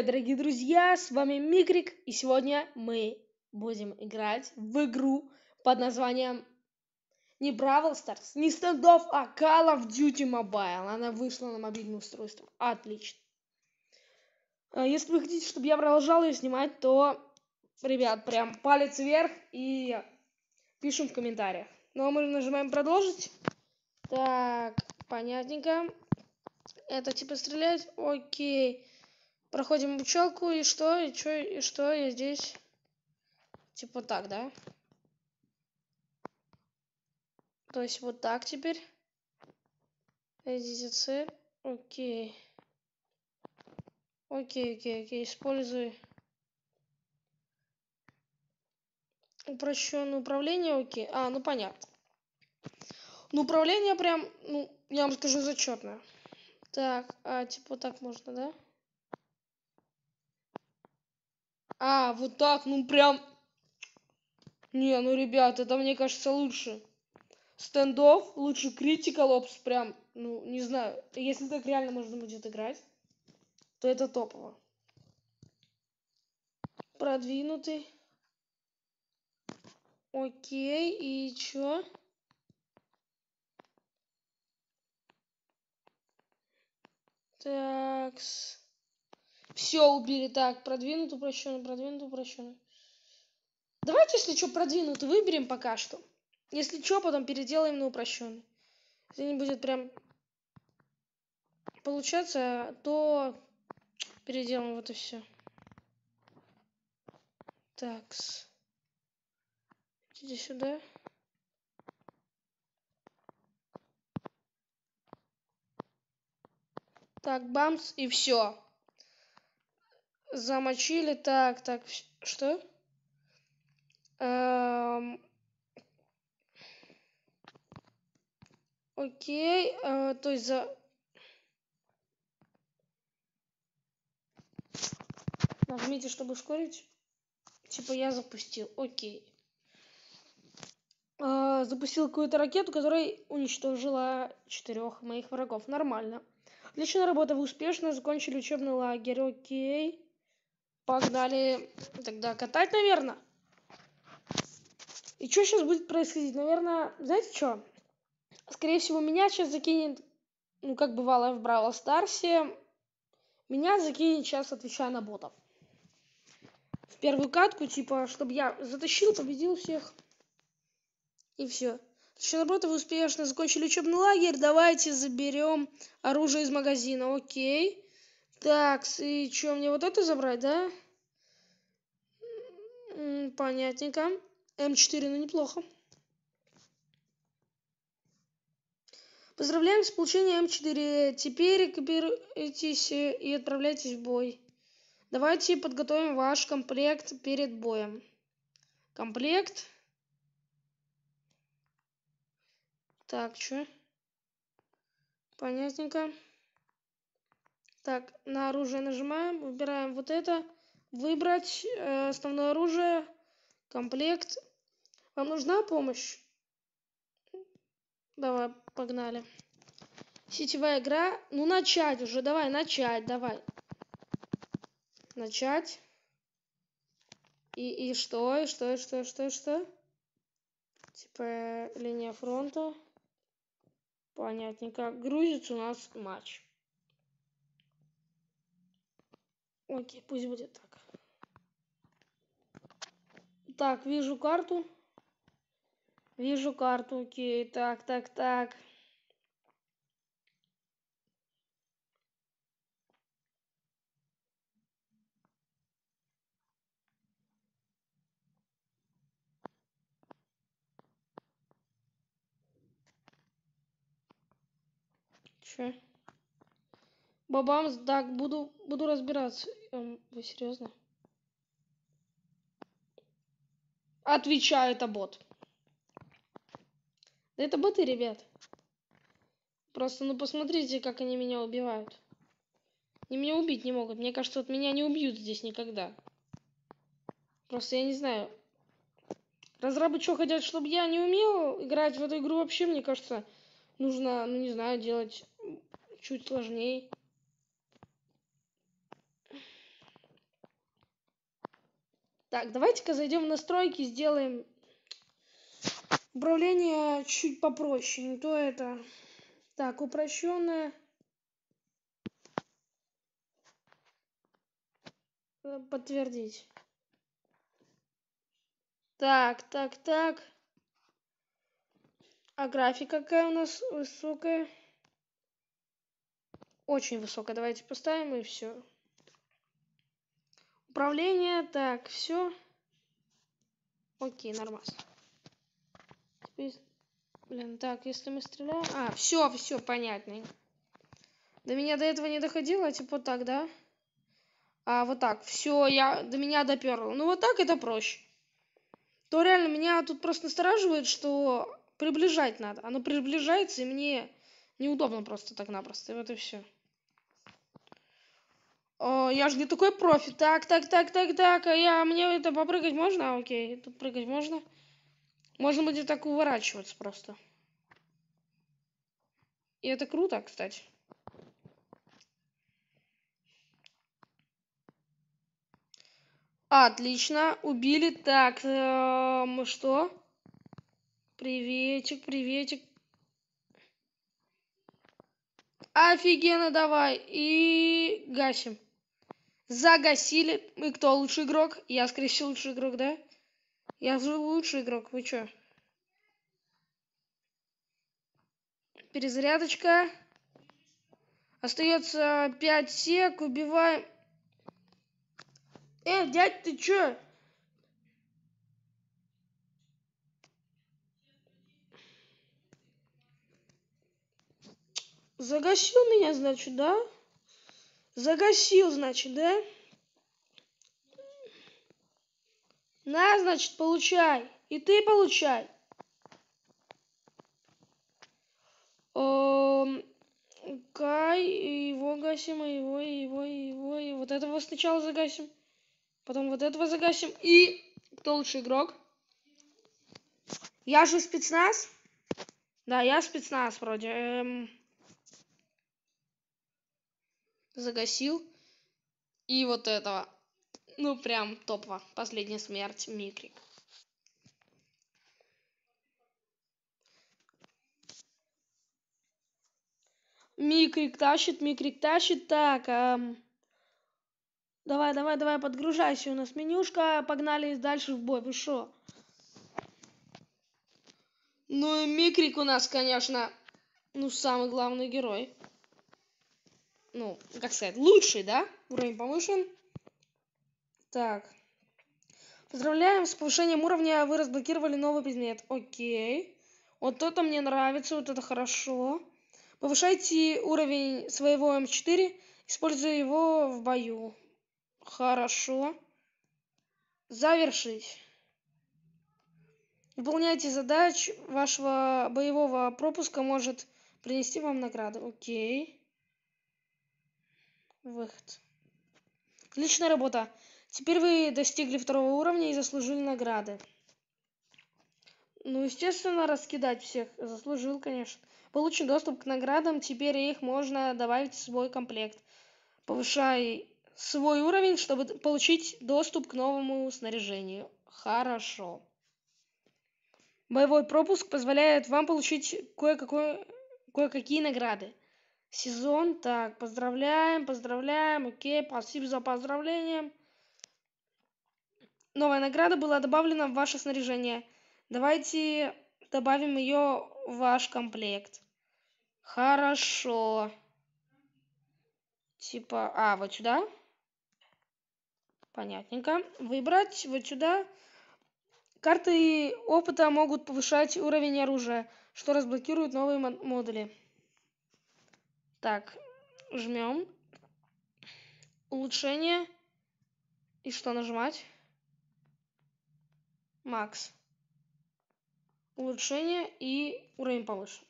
привет, дорогие друзья! С вами Микрик, и сегодня мы будем играть в игру под названием не Бравл Старс, не Standoff, а Call of Duty Mobile. Она вышла на мобильное устройство. Отлично. А если вы хотите, чтобы я продолжал ее снимать, то, ребят, прям палец вверх и пишем в комментариях. Ну а мы нажимаем продолжить. Так, понятненько. Это типа стрелять? Окей. Проходим обучалку, и что, и что, и что я здесь? Типа так, да? То есть вот так теперь. Эдите цель. Окей. Окей, окей, окей. Используй. Упрощенное управление, окей. А, ну понятно. Ну, управление прям, ну, я вам скажу, зачетное. Так, а типа так можно, да? А, вот так, ну прям... Не, ну, ребят, это мне кажется лучше. Стендов, лучше Critical Ops, прям, ну, не знаю. Если так реально можно будет играть, то это топово. Продвинутый. Окей, и чё? Такс. Все убили. Так, продвинут, упрощенный, продвинут, упрощенный. Давайте, если что, продвинутый выберем пока что. Если что, потом переделаем на упрощенный. Если не будет прям получаться, то переделаем вот и все. Такс. Иди сюда. Так, бамс, и все. Замочили. Так, так, что? Эм... Окей, э, то есть за... Нажмите, чтобы ускорить. Типа я запустил. Окей. Э, запустил какую-то ракету, которая уничтожила четырех моих врагов. Нормально. Отличная работа, вы успешно закончили учебный лагерь. Окей. Погнали тогда катать, наверное. И что сейчас будет происходить? Наверное, знаете что? Скорее всего, меня сейчас закинет, ну, как бывало в Бравл Старсе, меня закинет сейчас, отвечая на ботов. В первую катку, типа, чтобы я затащил, победил всех. И все. Отличная работа, вы успешно закончили учебный лагерь. Давайте заберем оружие из магазина. Окей. Так, и что, мне вот это забрать, да? Понятненько. М4, ну неплохо. Поздравляем с получением М4. Теперь рекопируйтесь и отправляйтесь в бой. Давайте подготовим ваш комплект перед боем. Комплект. Так, что? Понятненько. Так, на оружие нажимаем, выбираем вот это. Выбрать э, основное оружие, комплект. Вам нужна помощь? Давай, погнали. Сетевая игра. Ну, начать уже, давай, начать, давай. Начать. И, и что, и что, и что, и что, и что? Типа, линия фронта. Понятненько. Грузится у нас матч. Окей, пусть будет так. Так, вижу карту. Вижу карту, окей. Так, так, так. Че? Бабамс, так, буду, буду разбираться. Эм, вы серьезно? Отвечаю, это бот. Да это боты, ребят. Просто, ну посмотрите, как они меня убивают. Они меня убить не могут. Мне кажется, вот меня не убьют здесь никогда. Просто я не знаю. Разрабы что хотят, чтобы я не умел играть в эту игру вообще, мне кажется, нужно, ну не знаю, делать чуть сложнее. Так, давайте-ка зайдем в настройки, сделаем управление чуть попроще. Не то это... Так, упрощенное. Подтвердить. Так, так, так. А графика какая у нас высокая? Очень высокая. Давайте поставим и все. Управление. Так, все. Окей. Теперь... Блин, так, если мы стреляем... А, все, все, понятно. До меня до этого не доходило, типа вот так, да? А, вот так. Все, я до меня доперло. Ну, вот так это проще. То реально меня тут просто настораживает, что приближать надо. Оно приближается, и мне неудобно просто так-напросто. И вот и все. О, я же не такой профи. Так, так, так, так, так. А я, мне это попрыгать можно? Окей, тут прыгать можно. Можно будет так уворачиваться просто. И это круто, кстати. Отлично, убили. Так, эм, что? Приветик, приветик. Офигенно, давай. И гасим. Загасили. Мы кто лучший игрок? Я, скорее лучший игрок, да? Я же лучший игрок, вы чё? Перезарядочка. Остается 5 сек. Убиваем. Э, дядь, ты чё? Загасил меня, значит, да? Загасил, значит, да? На, значит, получай. И ты получай. Кай, его гасим, и его, и его, и его, и вот этого сначала загасим. Потом вот этого загасим. И кто лучший игрок? Я же спецназ? Да, я спецназ вроде. Эм загасил. И вот этого. Ну, прям топово. Последняя смерть Микрик. Микрик тащит, Микрик тащит. Так, эм... давай, давай, давай, подгружайся. У нас менюшка. Погнали дальше в бой. Вы шо? Ну и Микрик у нас, конечно, ну, самый главный герой ну, как сказать, лучший, да? Уровень повышен. Так. Поздравляем с повышением уровня. Вы разблокировали новый предмет. Окей. Вот это мне нравится, вот это хорошо. Повышайте уровень своего М4, используя его в бою. Хорошо. Завершить. Выполняйте задач вашего боевого пропуска может принести вам награду. Окей. Выход. Отличная работа. Теперь вы достигли второго уровня и заслужили награды. Ну, естественно, раскидать всех. Заслужил, конечно. Получен доступ к наградам. Теперь их можно добавить в свой комплект. Повышай свой уровень, чтобы получить доступ к новому снаряжению. Хорошо. Боевой пропуск позволяет вам получить кое-какие кое награды. Сезон. Так, поздравляем, поздравляем. Окей, спасибо за поздравление. Новая награда была добавлена в ваше снаряжение. Давайте добавим ее в ваш комплект. Хорошо. Типа, а, вот сюда. Понятненько. Выбрать вот сюда. Карты опыта могут повышать уровень оружия, что разблокирует новые модули. Так, жмем. Улучшение. И что нажимать? Макс. Улучшение и уровень повыше.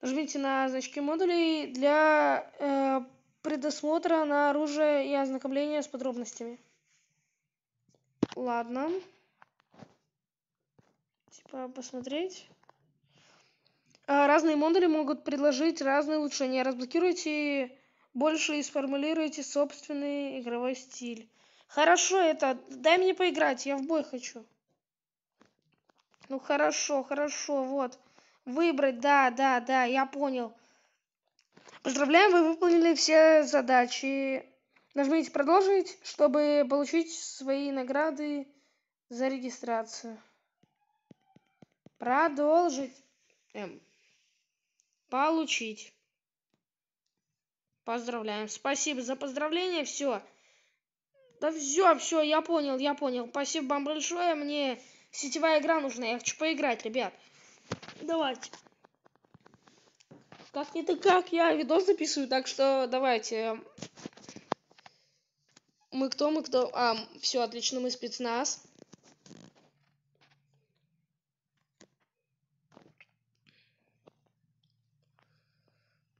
Нажмите на значки модулей для э, предосмотра на оружие и ознакомления с подробностями. Ладно. Типа посмотреть. А, разные модули могут предложить разные улучшения. Разблокируйте больше и сформулируйте собственный игровой стиль. Хорошо, это, дай мне поиграть, я в бой хочу. Ну хорошо, хорошо, вот. Выбрать, да, да, да, я понял. Поздравляем, вы выполнили все задачи. Нажмите продолжить, чтобы получить свои награды за регистрацию. Продолжить. Эм. Получить. Поздравляем. Спасибо за поздравление. Все. Да все, все, я понял, я понял. Спасибо вам большое. Мне сетевая игра нужна. Я хочу поиграть, ребят. Давайте. Как не то как, я видос записываю, так что давайте. Мы кто, мы кто? А, все, отлично, мы спецназ.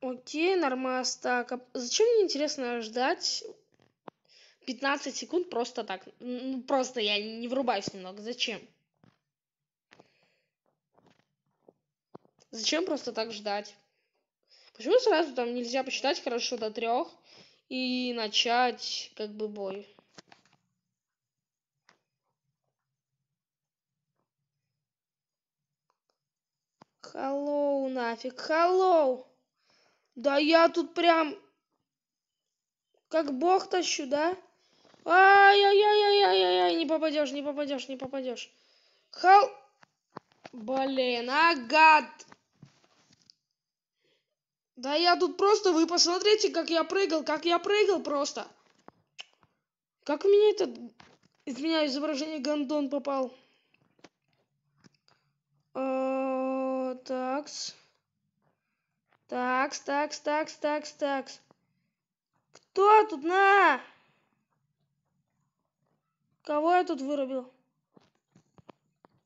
Окей, нормас. Так, а зачем мне интересно ждать 15 секунд просто так? Ну, просто я не врубаюсь немного. Зачем? Зачем просто так ждать? Почему сразу там нельзя посчитать хорошо до трех и начать как бы бой? Hello, нафиг, hello. Да я тут прям как бог тащу, да? Ай-яй-яй-яй-яй-яй, не попадешь, не попадешь, не попадешь. Хал... Блин, а! Да я тут просто, вы посмотрите, как я прыгал, как я прыгал просто. Как у меня этот, извиняюсь, изображение гандон попал. О, такс. Такс, такс, такс, такс, такс. Кто тут на? Кого я тут вырубил?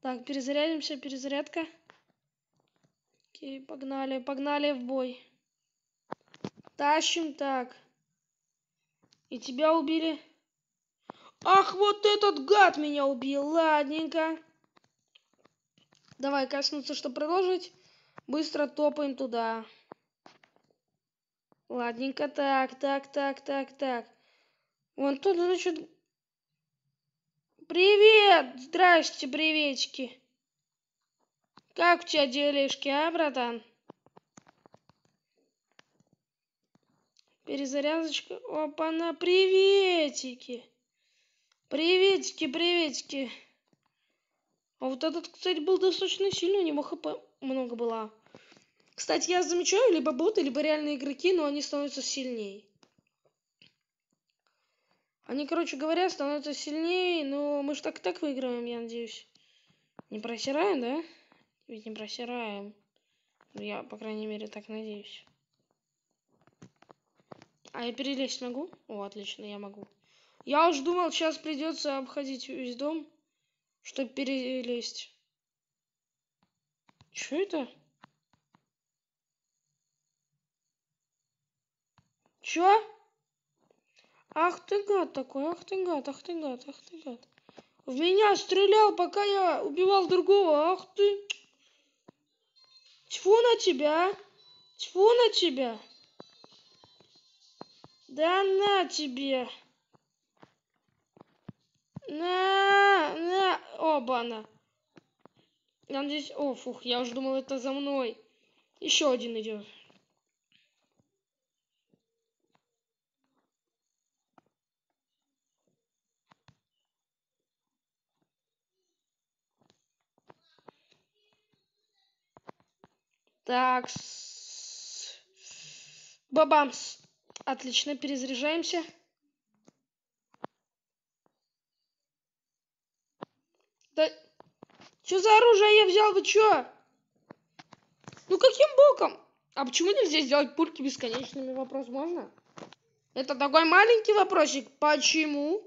Так, перезарядимся, перезарядка. Окей, погнали, погнали в бой. Тащим так. И тебя убили. Ах, вот этот гад меня убил. Ладненько. Давай коснуться, чтобы продолжить. Быстро топаем туда. Ладненько, так, так, так, так, так. Вон тут, значит... Привет! Здрасте, приветики. Как у тебя делишки, а, братан? Перезарядочка. Опа-на, приветики. Приветики, приветики. А вот этот, кстати, был достаточно сильный, у него хп много было. Кстати, я замечаю, либо боты, либо реальные игроки, но они становятся сильнее. Они, короче говоря, становятся сильнее, но мы же так так выиграем, я надеюсь. Не просираем, да? Ведь не просираем. Ну, я, по крайней мере, так надеюсь. А я перелезть могу? О, отлично, я могу. Я уж думал, сейчас придется обходить весь дом, чтобы перелезть. Что это? Чё? Ах ты гад такой, ах ты гад, ах ты гад, ах ты гад. В меня стрелял, пока я убивал другого, ах ты. Тьфу на тебя, тьфу на тебя. Да на тебе. На, на, оба-на. Я надеюсь, о, фух, я уже думал, это за мной. Еще один идет. Так. Бабамс. Отлично, перезаряжаемся. Да... Что за оружие я взял? Вы чё? Ну каким боком? А почему нельзя сделать пульки бесконечными? Вопрос можно? Это такой маленький вопросик. Почему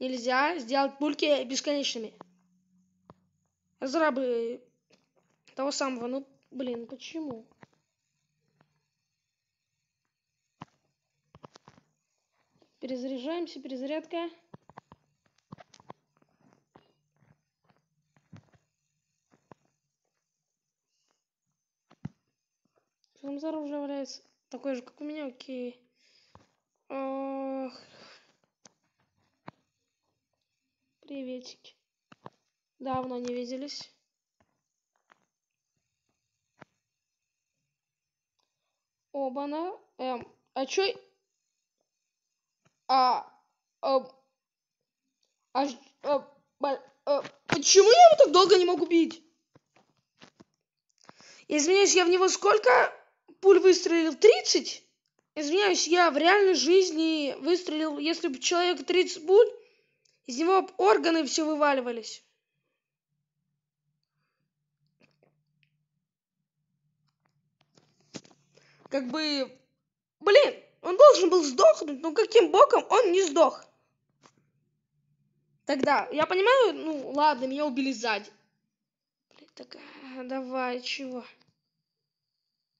нельзя сделать пульки бесконечными? Разрабы того самого. Ну, блин, почему? Перезаряжаемся, перезарядка. За оружие валяется? Такой же, как у меня, окей. Ох. Приветики. Давно не виделись. Оба-на. Эм, а чё... А... А... А... а, а почему я его так долго не могу бить? Извиняюсь, я в него сколько пуль выстрелил? 30? Извиняюсь, я в реальной жизни выстрелил, если бы человек 30 пуль, из него органы все вываливались. Как бы, блин, он должен был сдохнуть, но каким боком он не сдох? Тогда, я понимаю, ну ладно, меня убили сзади. Блин, так, давай, чего?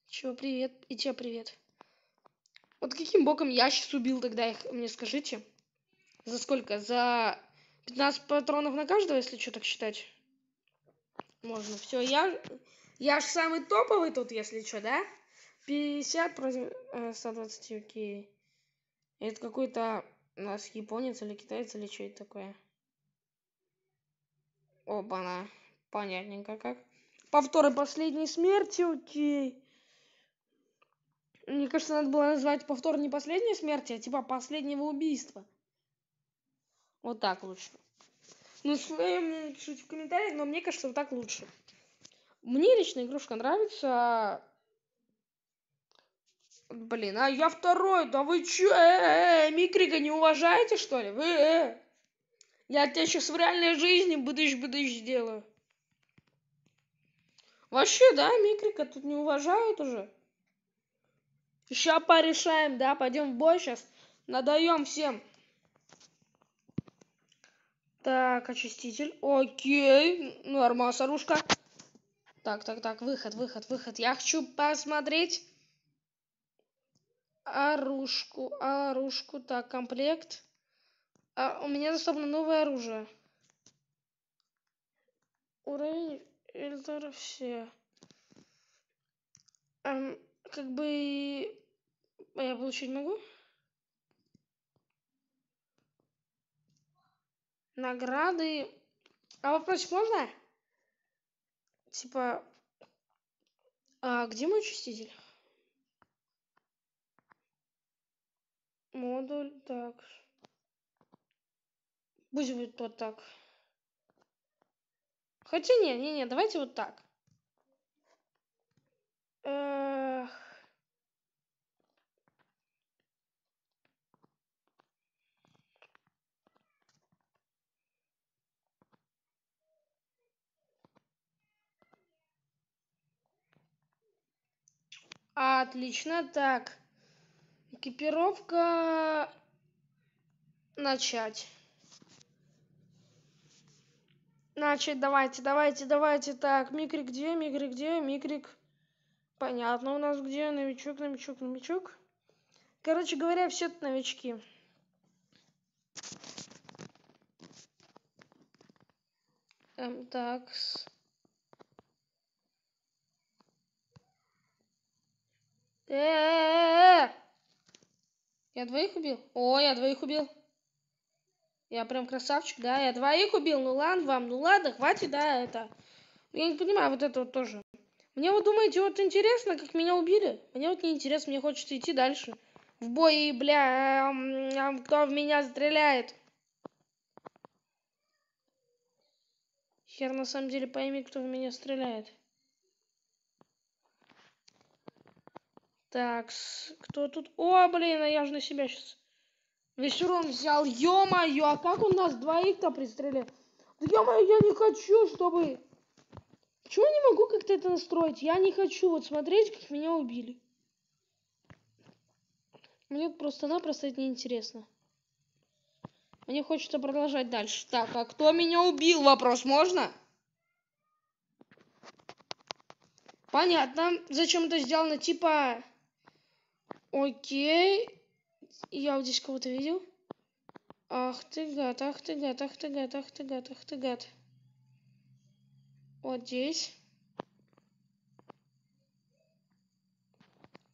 Чего, привет, и тебе привет. Вот каким боком я сейчас убил тогда их, мне скажите? За сколько? За 15 патронов на каждого, если что так считать? Можно. Все, я, я ж самый топовый тут, если что, да? 50 против э, 120, окей. Это какой-то нас японец или китаец или что это такое? Оба-на. Понятненько как. Повторы последней смерти, окей. Мне кажется, надо было назвать повтор не последней смерти, а типа последнего убийства. Вот так лучше. Ну, свое мнение напишите в комментариях, но мне кажется, вот так лучше. Мне лично игрушка нравится. Блин, а я второй, да вы чё, э, э, э, Микрига не уважаете, что ли? Вы, э, я тебя сейчас в реальной жизни быдыш-быдыш сделаю. Вообще, да, Микрика тут не уважают уже. Сейчас порешаем, да, пойдем в бой сейчас. Надаем всем. Так, очиститель. Окей. Нормас, оружка. Так, так, так, выход, выход, выход. Я хочу посмотреть оружку, оружку. Так, комплект. А, у меня доступно новое оружие. Уровень фильтр все. Эм, как бы а я получить могу? Награды. А вопрос можно? Типа, а где мой очиститель? Модуль, так. Пусть будет вот так. Хотя не, не, не, давайте вот так. Эх. Отлично. Так. Экипировка. Начать. Начать, давайте, давайте, давайте. Так, микрик где, микрик где, микрик. Понятно у нас где. Новичок, новичок, новичок. Короче говоря, все это новички. Эм, так. Э-э-э! Я двоих убил? О, я двоих убил. Я прям красавчик, да? Я двоих убил. Ну ладно вам, ну ладно, хватит, да, это. Я не понимаю вот это вот тоже. Мне вот думаете, вот интересно, как меня убили? Мне вот не интересно, мне хочется идти дальше. В бой, бля, кто в меня стреляет? Хер на самом деле пойми, кто в меня стреляет. Так, кто тут? О, блин, а я же на себя сейчас весь урон взял. Ё-моё, а как у нас двоих-то пристрелил? Ё-моё, я не хочу, чтобы... Я не могу как-то это настроить? Я не хочу вот смотреть, как меня убили. Мне просто-напросто это неинтересно. Мне хочется продолжать дальше. Так, а кто меня убил? Вопрос можно? Понятно. Зачем это сделано? Типа... Окей. Я вот здесь кого-то видел. Ах ты гад, ах ты гад, ах ты гад, ах ты гад, ах ты гад. Вот здесь.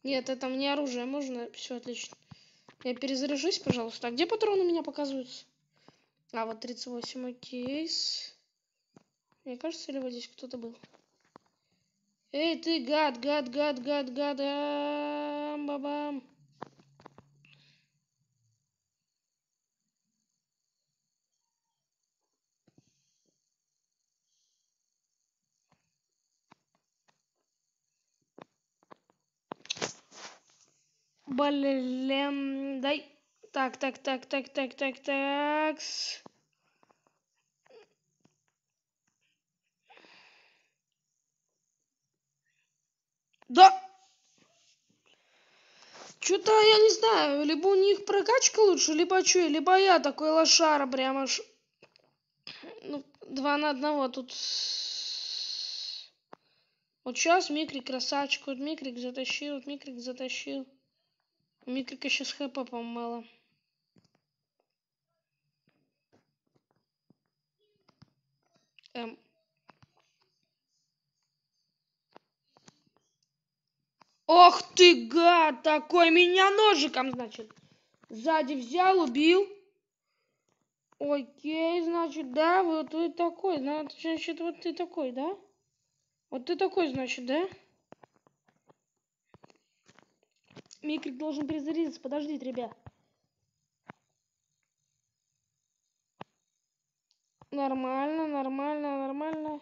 Нет, это мне оружие можно. Все отлично. Я перезаряжусь, пожалуйста. А где патроны у меня показываются? А, вот 38 кейс. Мне кажется, или вот здесь кто-то был. Эй, ты, гад, гад, гад, гад, гад, ам, бабам. Блин, дай. Так, так, так, так, так, так, так. Да! Что-то я не знаю, либо у них прокачка лучше, либо что, либо я такой лошара прямо аж... Ну, два на одного тут. Вот сейчас Микрик красавчик, вот Микрик затащил, вот Микрик затащил. Микрика сейчас хп, по-моему, мало. Эм. Ох ты, гад такой, меня ножиком, значит. Сзади взял, убил. Окей, значит, да, вот ты такой, значит, вот ты такой, да? Вот ты такой, значит, да? Микрик должен перезарядиться, подождите, ребят. Нормально, нормально, нормально.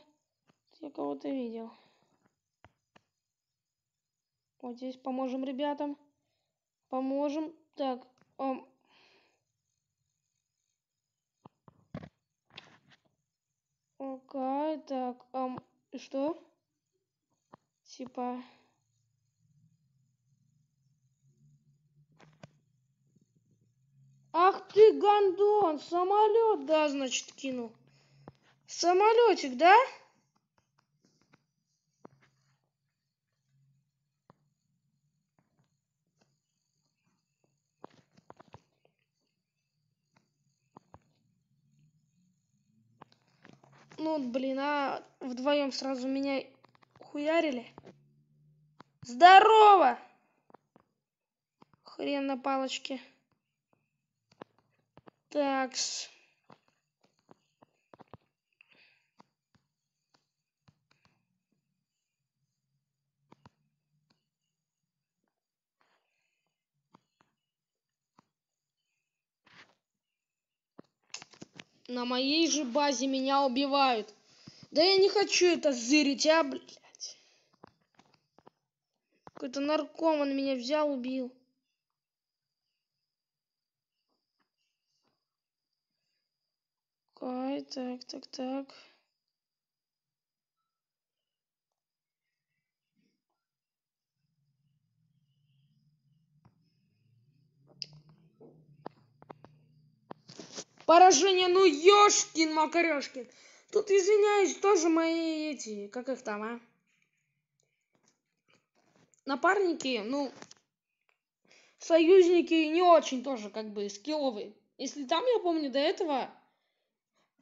Я кого-то видел. Вот здесь поможем ребятам. Поможем. Так. Um. Окей, так. Um. Что? Типа... Ах ты, гандон, самолет, да, значит, кинул. Самолетик, да? Ну, блин, а вдвоем сразу меня хуярили. Здорово! Хрен на палочке. Такс. На моей же базе меня убивают. Да я не хочу это зырить, а, блядь. Какой-то наркоман меня взял, убил. Ой, так, так, так. Поражение, ну ёшкин макарёшкин. Тут, извиняюсь, тоже мои эти, как их там, а? Напарники, ну, союзники не очень тоже как бы скилловые. Если там, я помню, до этого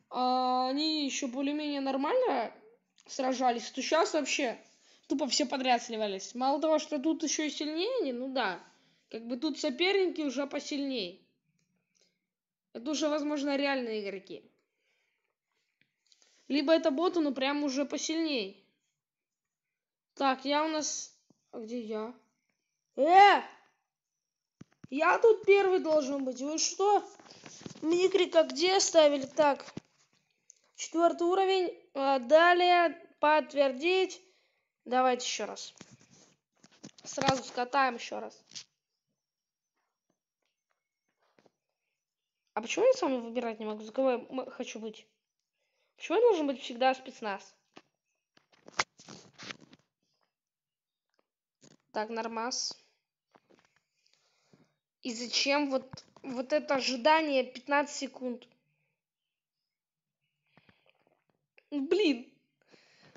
а, они еще более-менее нормально сражались, то сейчас вообще тупо все подряд сливались. Мало того, что тут еще и сильнее они, ну да, как бы тут соперники уже посильнее. Это уже, возможно, реальные игроки. Либо это боты, но прям уже посильней. Так, я у нас... А где я? Э! Я тут первый должен быть. Вы что? Микрика где оставили? Так. Четвертый уровень. А, далее. Подтвердить. Давайте еще раз. Сразу скатаем еще раз. А почему я сам выбирать не могу? За кого я хочу быть? Почему я должен быть всегда спецназ? Так, нормас. И зачем вот, вот это ожидание 15 секунд? Ну, блин.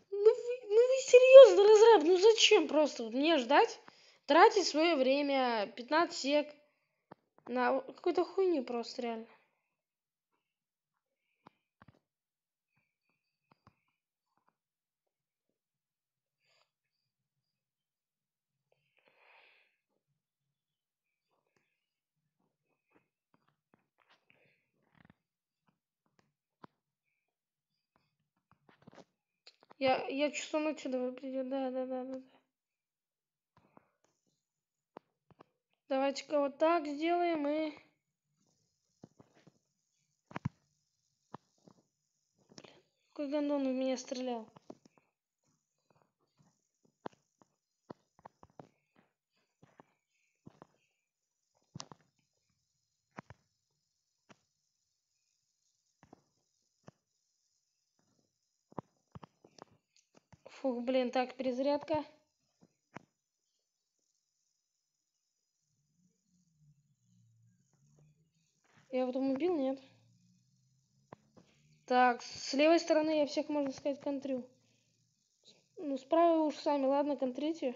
Ну вы, ну вы серьезно, разраб? Ну зачем просто мне ждать? Тратить свое время 15 сек на какой-то хуйни просто реально. Я, я часа ночи давай придет, да, да, да, да. Давайте-ка вот так сделаем и... Какой гандон в меня стрелял. Фух, блин, так, перезарядка. Я потом убил, нет? Так, с левой стороны я всех, можно сказать, контрю. Ну, справа уж сами, ладно, контрите.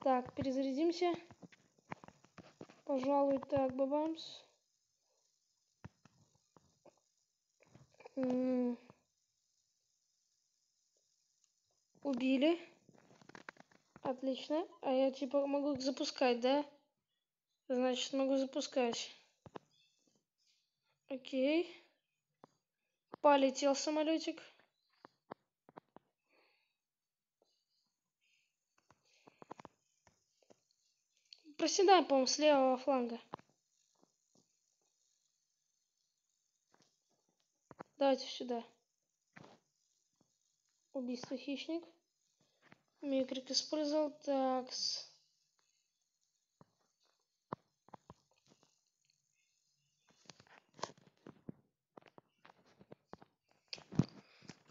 Так, перезарядимся. Пожалуй, так, бабамс. Убили. Отлично. А я типа могу запускать, да? Значит, могу запускать. Окей. Полетел самолетик. Проседаем, по-моему, с левого фланга. Давайте сюда. Убийство хищник. Микрик использовал такс.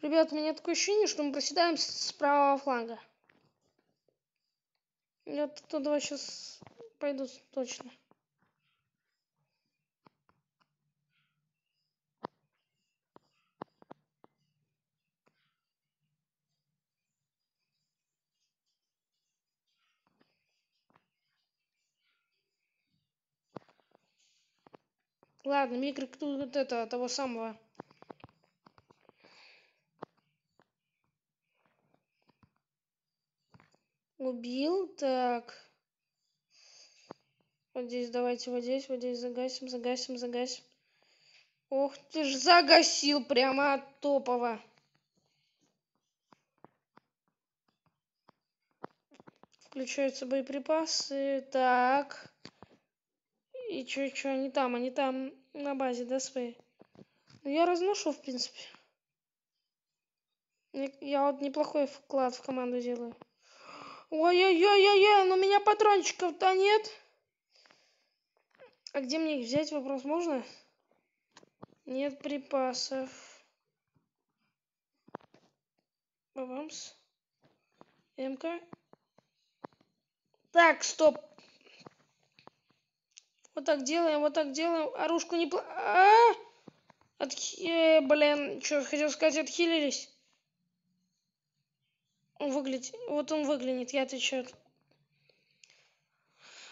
Ребят, у меня такое ощущение, что мы проседаем с правого фланга. Я туда сейчас пойду точно. Ладно, микрик тут это, того самого. Убил, так. Вот здесь, давайте вот здесь, вот здесь загасим, загасим, загасим. Ох ты ж, загасил прямо топово. Включаются боеприпасы. Так. И чё, чё, они там, они там на базе, да, своей? Ну, я разношу, в принципе. Я вот неплохой вклад в команду делаю. Ой-ой-ой-ой-ой, но у меня патрончиков-то нет. А где мне их взять, вопрос можно? Нет припасов. Бабамс. МК. Так, стоп. Вот так делаем, вот так делаем. Оружку не... А -а -а! Отхи... Э, блин, что хотел сказать, отхилились. Он выглядит... Вот он выглянет, я отвечаю.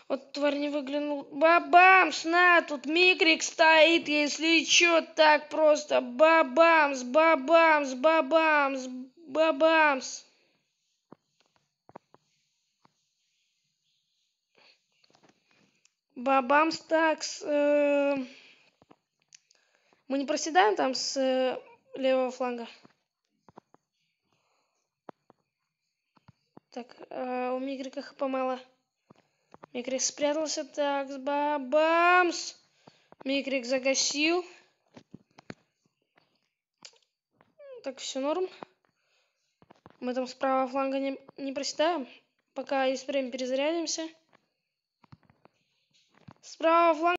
Вот тварь не выглянул. Бабамс, на, тут микрик стоит, если чё, так просто. Бабамс, бабамс, бабамс, бабамс. Бабамс так, с, э, мы не проседаем там с э, левого фланга. Так, э, у Мигрика хп мало. Микрик спрятался. Так, бабамс. Микрик загасил. Так, все норм. Мы там с правого фланга не, не проседаем. Пока есть время, перезарядимся. Справа фланг.